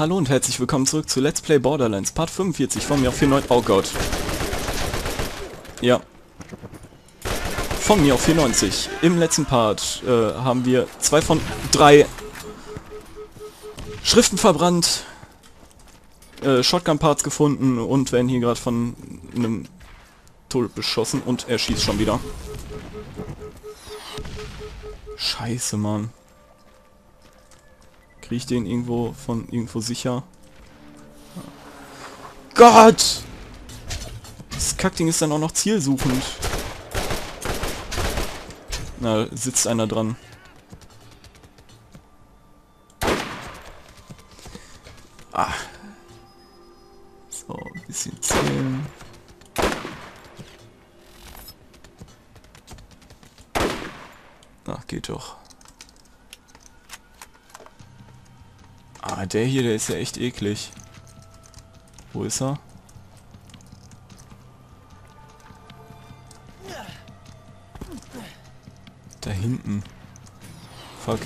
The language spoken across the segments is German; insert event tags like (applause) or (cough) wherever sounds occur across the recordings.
Hallo und herzlich willkommen zurück zu Let's Play Borderlands Part 45 von mir auf 490. Oh Gott. Ja. Von mir auf 490. Im letzten Part äh, haben wir zwei von drei Schriften verbrannt, äh, Shotgun-Parts gefunden und werden hier gerade von einem Tod beschossen und er schießt schon wieder. Scheiße, Mann. Kriege ich den irgendwo von irgendwo sicher? Gott! Das Kackding ist dann auch noch zielsuchend. Na, sitzt einer dran. Der hier, der ist ja echt eklig. Wo ist er? Da hinten. Fuck.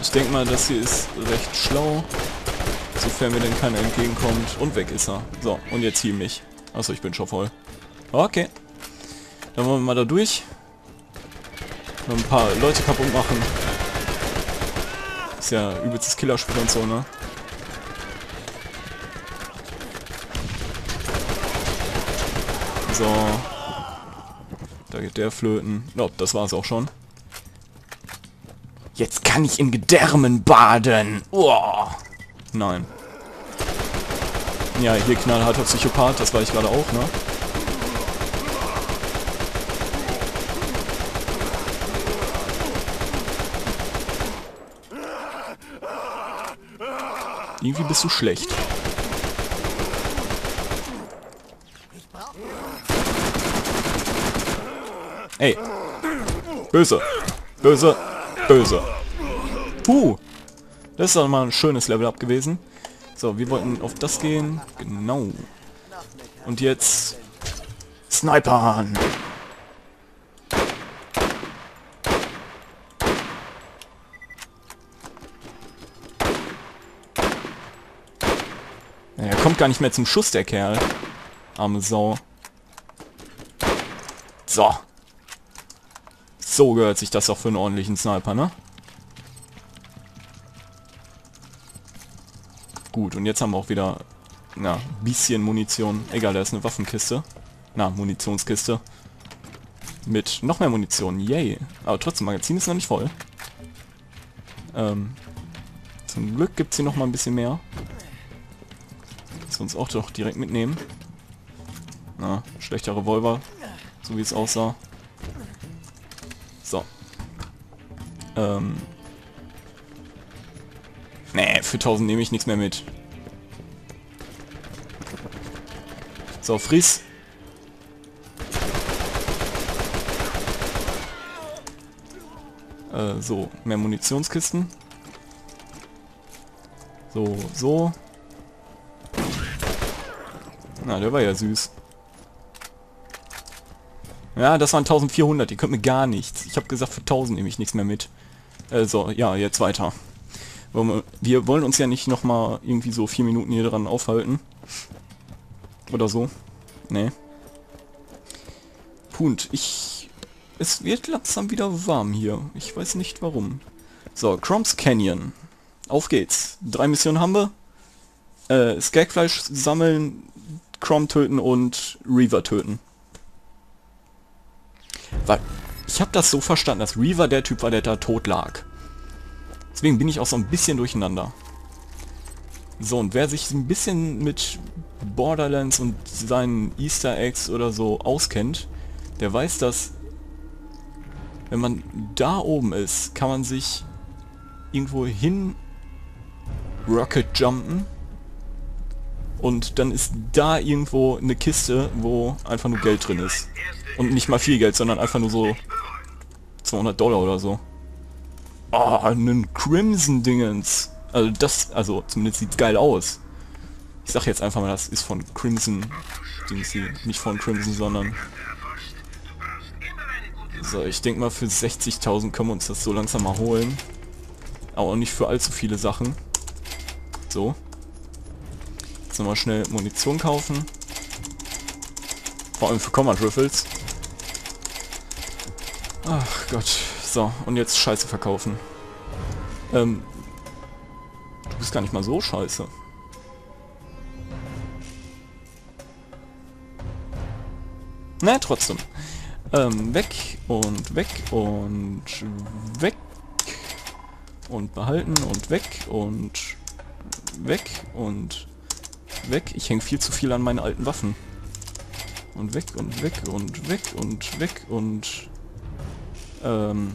Ich denke mal, das hier ist recht schlau. Sofern mir denn keiner entgegenkommt. Und weg ist er. So, und jetzt hier mich. Achso, ich bin schon voll. Okay. Dann wollen wir mal da durch. Noch ein paar Leute kaputt machen. Ist ja übelstes Killerspiel und so, ne? So. Da geht der flöten. No, das war's auch schon. Jetzt kann ich in Gedärmen baden. Oh. Nein. Ja, hier knallharter Psychopath, das war ich gerade auch, ne? Irgendwie bist du schlecht. Ey. Böse. Böse. Böse. Puh. Das ist doch mal ein schönes Level-Up gewesen. So, wir wollten auf das gehen. Genau. Und jetzt... Snipern! Er kommt gar nicht mehr zum Schuss, der Kerl. Arme Sau. So. So gehört sich das auch für einen ordentlichen Sniper, ne? Gut, und jetzt haben wir auch wieder, na, bisschen Munition. Egal, da ist eine Waffenkiste. Na, Munitionskiste. Mit noch mehr Munition, yay. Aber trotzdem, Magazin ist noch nicht voll. Ähm, zum Glück gibt es hier noch mal ein bisschen mehr. Sonst auch doch direkt mitnehmen. Na, schlechter Revolver, so wie es aussah. So. Ähm, Nee, für 1000 nehme ich nichts mehr mit. So, Fries. Äh, so, mehr Munitionskisten. So, so. Na, der war ja süß. Ja, das waren 1400, die könnt mir gar nichts. Ich habe gesagt, für 1000 nehme ich nichts mehr mit. Äh, so, ja, jetzt weiter. Wir wollen uns ja nicht nochmal irgendwie so vier Minuten hier dran aufhalten. Oder so. Nee. Punt, ich... Es wird langsam wieder warm hier. Ich weiß nicht warum. So, Croms Canyon. Auf geht's. Drei Missionen haben wir. Äh, Skagfleisch sammeln, Crom töten und Reaver töten. Weil, ich habe das so verstanden, dass Reaver der Typ war, der da tot lag. Deswegen bin ich auch so ein bisschen durcheinander. So, und wer sich ein bisschen mit Borderlands und seinen Easter Eggs oder so auskennt, der weiß, dass wenn man da oben ist, kann man sich irgendwo hin Rocket jumpen und dann ist da irgendwo eine Kiste, wo einfach nur Geld drin ist. Und nicht mal viel Geld, sondern einfach nur so 200 Dollar oder so. Ah, oh, einen Crimson-Dingens. Also das, also zumindest sieht geil aus. Ich sag jetzt einfach mal, das ist von Crimson. Nicht von Crimson, sondern... So, ich denke mal für 60.000 können wir uns das so langsam mal holen. Aber auch nicht für allzu viele Sachen. So. Jetzt nochmal schnell Munition kaufen. Vor allem für Command Riffles. Ach Gott. So, und jetzt Scheiße verkaufen. Ähm, du bist gar nicht mal so scheiße. Na, trotzdem. Ähm, weg und weg und weg. Und behalten und weg und weg und weg. Ich hänge viel zu viel an meine alten Waffen. Und weg und weg und weg und weg und... Ähm...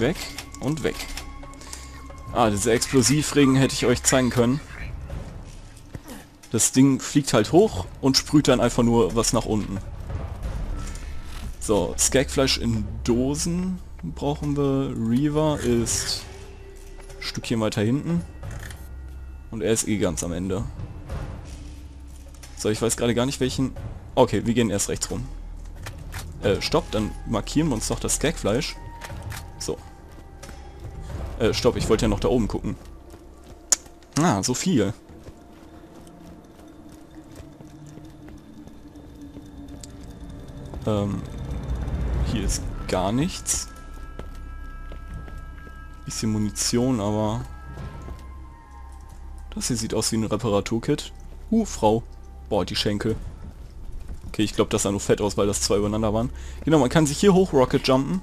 Weg und weg. Ah, diese Explosivregen hätte ich euch zeigen können. Das Ding fliegt halt hoch und sprüht dann einfach nur was nach unten. So, Skagfleisch in Dosen brauchen wir. Reaver ist ein Stückchen weiter hinten. Und er ist eh ganz am Ende. So, ich weiß gerade gar nicht welchen... Okay, wir gehen erst rechts rum. Äh, stopp, dann markieren wir uns doch das Skagfleisch. Äh, stopp, ich wollte ja noch da oben gucken. Ah, so viel. Ähm, hier ist gar nichts. Bisschen Munition, aber... Das hier sieht aus wie ein Reparaturkit. Uh, Frau. Boah, die Schenkel. Okay, ich glaube, das sah nur fett aus, weil das zwei übereinander waren. Genau, man kann sich hier hoch Rocket jumpen.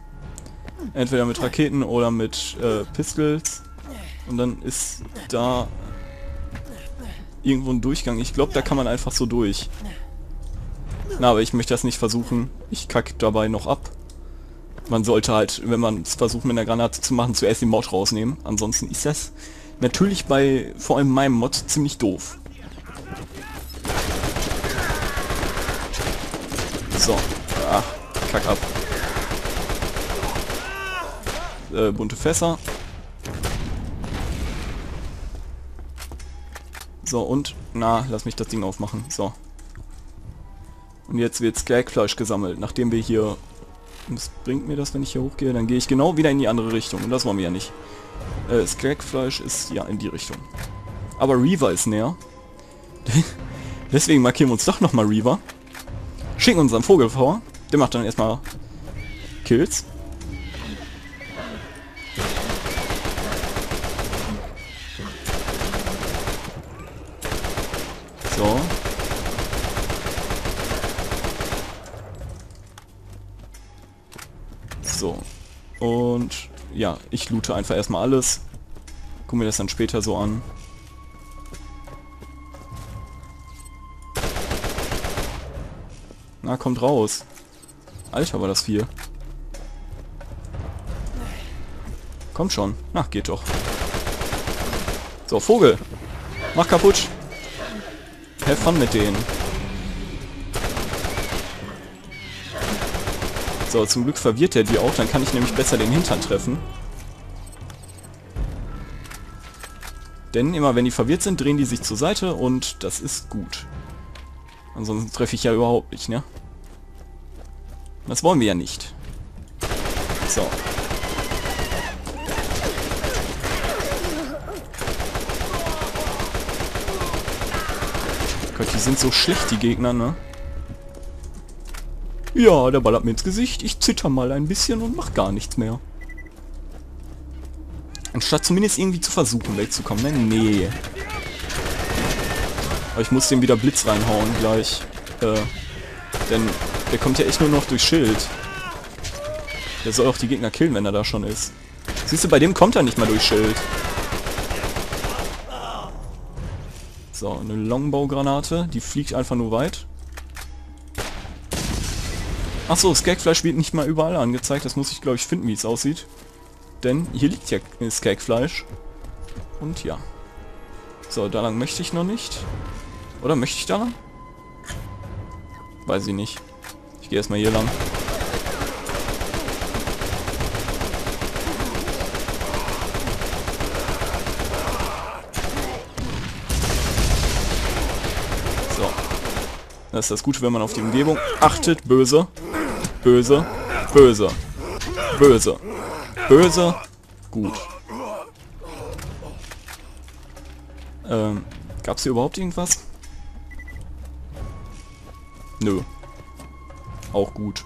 Entweder mit Raketen oder mit äh, Pistols. Und dann ist da irgendwo ein Durchgang. Ich glaube, da kann man einfach so durch. Na, aber ich möchte das nicht versuchen. Ich kacke dabei noch ab. Man sollte halt, wenn man es versucht mit einer Granate zu machen, zuerst den Mod rausnehmen. Ansonsten ist das natürlich bei vor allem meinem Mod ziemlich doof. So. Ach, kack ab. Äh, bunte Fässer. So, und... Na, lass mich das Ding aufmachen. So. Und jetzt wird Skagfleisch gesammelt. Nachdem wir hier... Was bringt mir das, wenn ich hier hochgehe? Dann gehe ich genau wieder in die andere Richtung. Und das wollen wir ja nicht. Äh, Skagfleisch ist ja in die Richtung. Aber Reaver ist näher. (laughs) Deswegen markieren wir uns doch nochmal Reaver. Schicken unseren Vogel vor. Der macht dann erstmal Kills. Und ja, ich loote einfach erstmal alles. Guck mir das dann später so an. Na, kommt raus. Alter, war das viel. Kommt schon. Na, geht doch. So, Vogel. Mach kaputt. Have fun mit denen. So, zum Glück verwirrt er die auch, dann kann ich nämlich besser den Hintern treffen. Denn immer wenn die verwirrt sind, drehen die sich zur Seite und das ist gut. Ansonsten treffe ich ja überhaupt nicht, ne? Das wollen wir ja nicht. So. Gott, die sind so schlecht, die Gegner, ne? Ja, der ballert mir ins Gesicht. Ich zitter mal ein bisschen und mach gar nichts mehr. Anstatt zumindest irgendwie zu versuchen, wegzukommen. Ne? Nee. Aber ich muss dem wieder Blitz reinhauen gleich. Äh, denn der kommt ja echt nur noch durch Schild. Der soll auch die Gegner killen, wenn er da schon ist. Siehst du, bei dem kommt er nicht mal durch Schild. So, eine Longbow-Granate. Die fliegt einfach nur weit. Achso, Skagfleisch wird nicht mal überall angezeigt. Das muss ich, glaube ich, finden, wie es aussieht. Denn hier liegt ja Skagfleisch. Und ja. So, da lang möchte ich noch nicht. Oder möchte ich da lang? Weiß ich nicht. Ich gehe erstmal hier lang. So. Das ist das Gute, wenn man auf die Umgebung achtet. Böse. Böse. Böse. Böse. Böse. Gut. Ähm, gab's hier überhaupt irgendwas? Nö. Auch gut.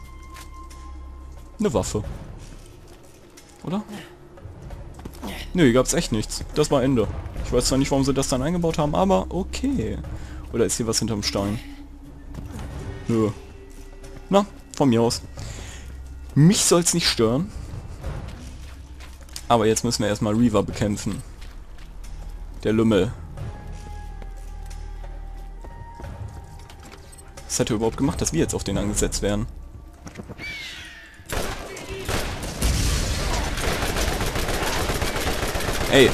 Eine Waffe. Oder? Nö, hier gab's echt nichts. Das war Ende. Ich weiß zwar nicht, warum sie das dann eingebaut haben, aber okay. Oder ist hier was hinterm Stein? Nö. Na, von mir aus. Mich soll's nicht stören. Aber jetzt müssen wir erstmal Reaver bekämpfen. Der Lümmel. Was hat er überhaupt gemacht, dass wir jetzt auf den angesetzt werden? Ey.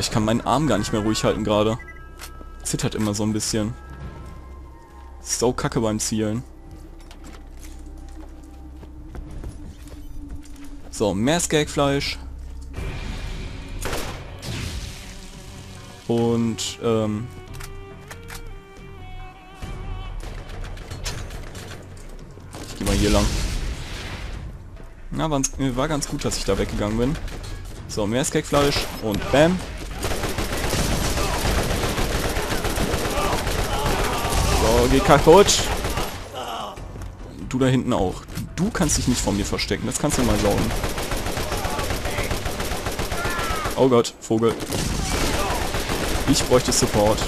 Ich kann meinen Arm gar nicht mehr ruhig halten gerade. Zittert immer so ein bisschen. So kacke beim Zielen. So, mehr Skagfleisch. Und, ähm... Ich geh mal hier lang. Na, war ganz gut, dass ich da weggegangen bin. So, mehr Skagfleisch und bam. So, geh kaputt. Du da hinten auch. Du kannst dich nicht vor mir verstecken, das kannst du mal schauen. Oh Gott, Vogel. Ich bräuchte Support.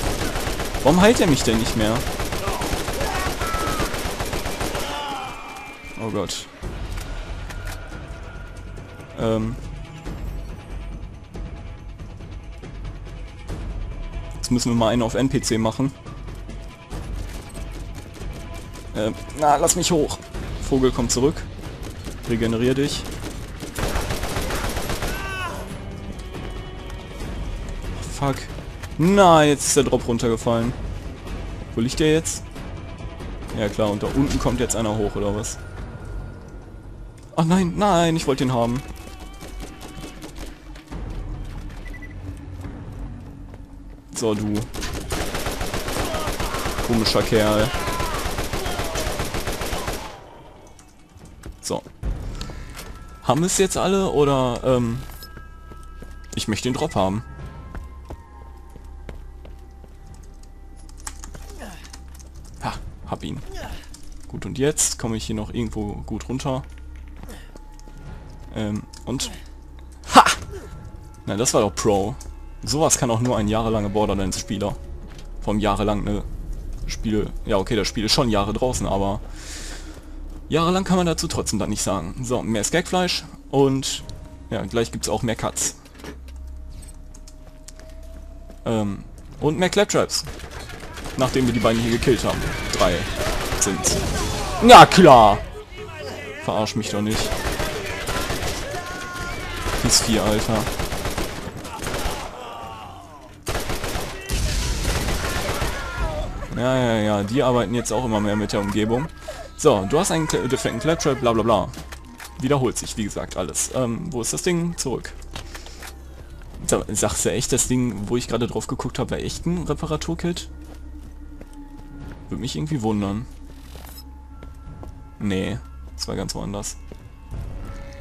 Warum heilt er mich denn nicht mehr? Oh Gott. Ähm. Jetzt müssen wir mal einen auf NPC machen. Ähm, na, lass mich hoch. Vogel, komm zurück. Regenerier dich. Fuck. Na, jetzt ist der Drop runtergefallen. Wo liegt der jetzt? Ja klar, und da unten kommt jetzt einer hoch, oder was? Ach nein, nein, ich wollte ihn haben. So, du. Komischer Kerl. So. Haben es jetzt alle oder ähm, ich möchte den Drop haben. Ha, hab ihn. Gut, und jetzt komme ich hier noch irgendwo gut runter. Ähm, und... Ha! Na, das war doch Pro. Sowas kann auch nur ein jahrelanger Borderlands-Spieler. Vom jahrelang ne Spiel... Ja, okay, das Spiel ist schon Jahre draußen, aber... Jahrelang kann man dazu trotzdem dann nicht sagen. So, mehr Skagfleisch und... Ja, gleich gibt es auch mehr Cuts. Ähm, und mehr Claptraps. Nachdem wir die beiden hier gekillt haben. Drei sind's. Na klar! Verarsch mich doch nicht. Bis vier, Alter. Ja, ja, ja, die arbeiten jetzt auch immer mehr mit der Umgebung. So, du hast einen defekten Claptrap, bla bla bla. Wiederholt sich, wie gesagt, alles. Ähm, wo ist das Ding? Zurück. Sagst du echt, das Ding, wo ich gerade drauf geguckt habe, war echt ein Reparaturkit? Würde mich irgendwie wundern. Nee, das war ganz woanders.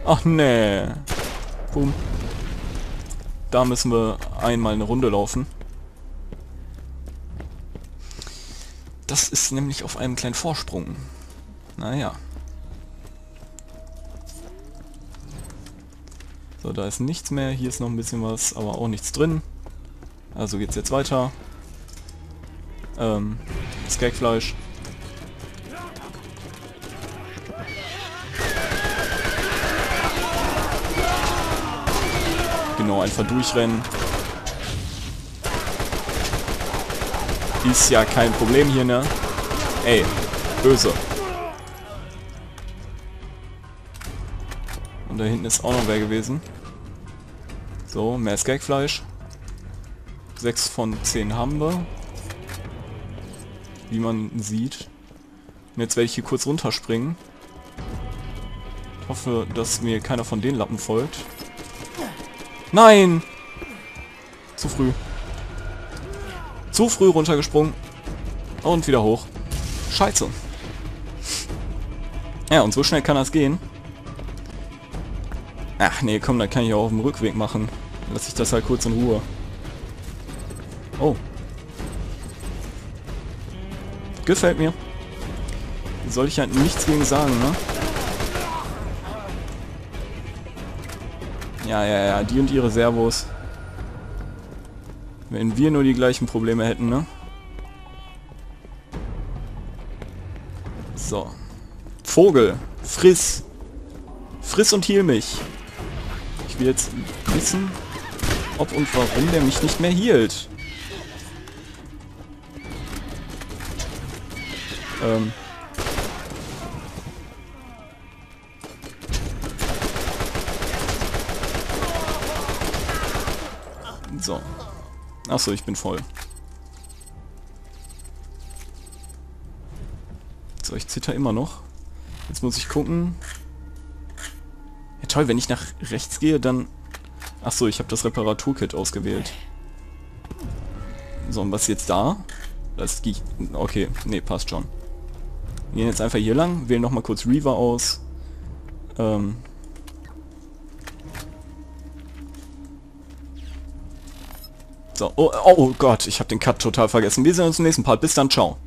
Ach nee. Boom. Da müssen wir einmal eine Runde laufen. Das ist nämlich auf einem kleinen Vorsprung. Naja. So, da ist nichts mehr. Hier ist noch ein bisschen was, aber auch nichts drin. Also geht's jetzt weiter. Ähm, Skagfleisch. Genau, einfach durchrennen. Ist ja kein Problem hier, ne? Ey, böse. Da hinten ist auch noch wer gewesen. So, mehr Skagfleisch. 6 von 10 haben wir. wie man sieht. Und jetzt werde ich hier kurz runterspringen. Hoffe, dass mir keiner von den Lappen folgt. Nein! Zu früh. Zu früh runtergesprungen. Und wieder hoch. Scheiße. Ja, und so schnell kann das gehen. Ach nee, komm, dann kann ich auch auf dem Rückweg machen. Lass ich das halt kurz in Ruhe. Oh. Gefällt mir. Soll ich halt nichts gegen sagen, ne? Ja, ja, ja, die und ihre Servos. Wenn wir nur die gleichen Probleme hätten, ne? So. Vogel, friss. Friss und heal mich. Ich will jetzt wissen, ob und warum der mich nicht mehr hielt. Ähm. So. Achso, ich bin voll. So, ich zitter immer noch. Jetzt muss ich gucken. Toll, wenn ich nach rechts gehe, dann... Achso, ich habe das Reparaturkit ausgewählt. So, und was ist jetzt da? Das geht... Okay, nee, passt schon. Wir gehen jetzt einfach hier lang, wählen nochmal kurz Reaver aus. Ähm... So, oh, oh Gott, ich habe den Cut total vergessen. Wir sehen uns im nächsten Part. Bis dann, ciao.